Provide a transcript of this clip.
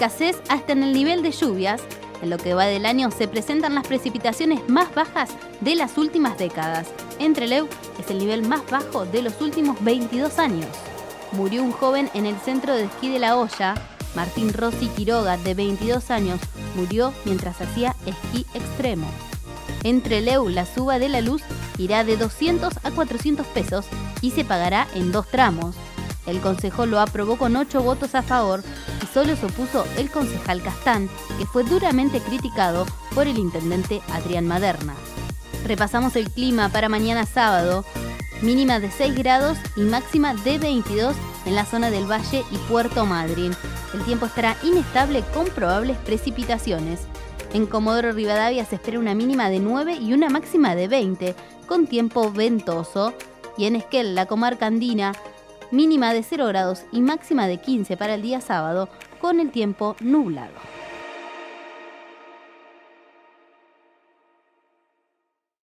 Respecto en el nivel de lluvias, en lo que va del año se presentan las precipitaciones más bajas de las últimas décadas. Entre Leu es el nivel más bajo de los últimos 22 años. Murió un joven en el centro de esquí de La Hoya. Martín Rossi Quiroga, de 22 años, murió mientras hacía esquí extremo. Entre Leu, la suba de la luz irá de 200 a 400 pesos y se pagará en dos tramos. El consejo lo aprobó con 8 votos a favor y solo se opuso el concejal Castán, que fue duramente criticado por el intendente Adrián Maderna. Repasamos el clima para mañana sábado, mínima de 6 grados y máxima de 22 en la zona del Valle y Puerto Madryn. El tiempo estará inestable con probables precipitaciones. En Comodoro Rivadavia se espera una mínima de 9 y una máxima de 20, con tiempo ventoso. Y en Esquel, la comarca andina, mínima de 0 grados y máxima de 15 para el día sábado, con el tiempo nublado.